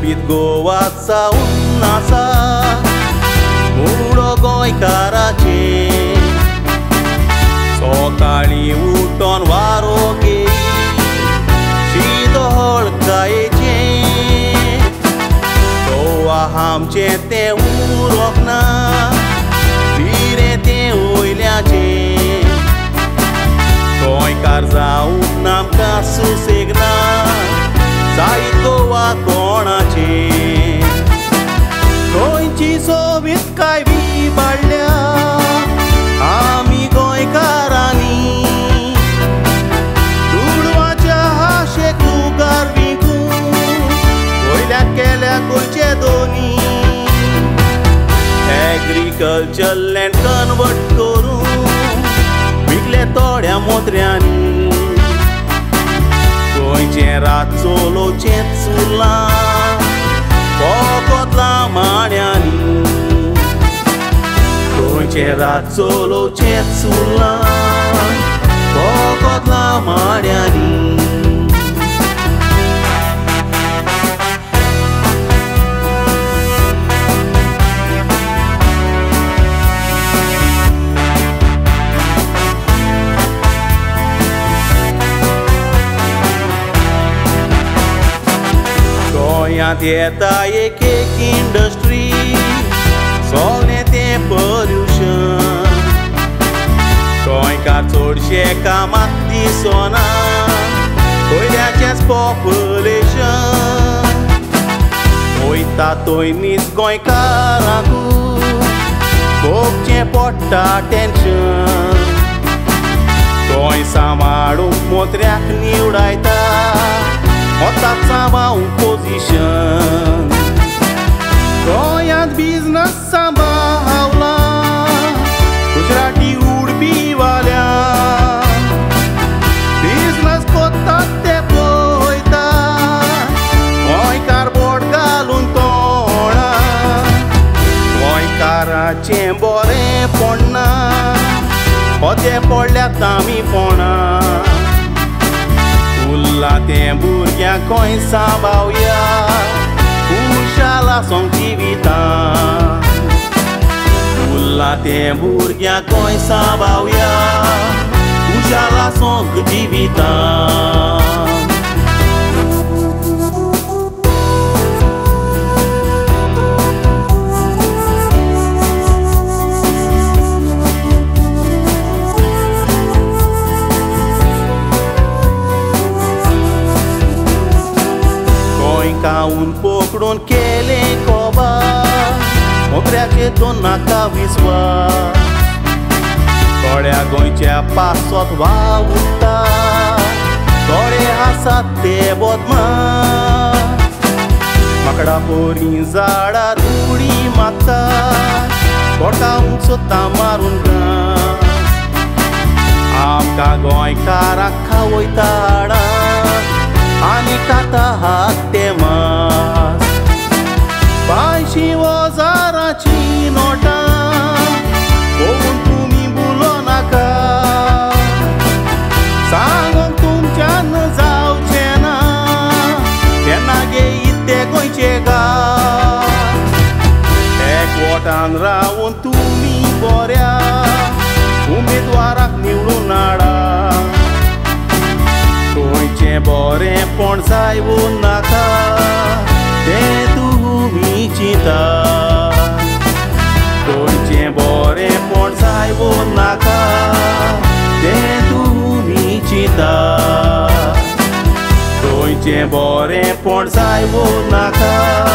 빛고왔사 온나사 물어거이 가라지 소탈이 웃던 와로기 시도할까이지 너와 함께 때 울었나 미래 때 올려지 너희 가자 웃남 가수 세그나 गोवा कोणाचे? गोंयची सोबीत काय बी बाळ्ळ्या आमी गोंयकारांनी. दुडवाच्या हाशेक उगार विकून वयल्याक केल्या गोंयचे दोनी एग्रीकल्चर लँड कन्वर्ट करून विकले थोड्या मोत्र्यांनी. c'era solo Cezzulla, poco la Mariani. Goia dieta e cake industry, sol ne părușan Coi carțori și camat disonan Coi de acest popăleșan. Uitatoi mis coi caracu Boc ce pot atențion Coi samaru motreac niuraita Otat sama un pozișan. se poleta é o pona Ula temburgia coin sabauia Ujala son kivita Ula temburgia coin sabauia Ujala son kivita ca un pocron kele koba Montrea che dona ca visva Corea a pasot a uta Corea sa te botma Macra porin zara ruri mata Corta un sota marun ga Amca goincarac ca uitara catarractemã गोंयचें बरेंपण जायवूं नाका तें तुमी चिंता गोंयचें बरेंपण जायवूं नाका तें तुमी चिंता गोंयचें बरेंपण जायवूं नाका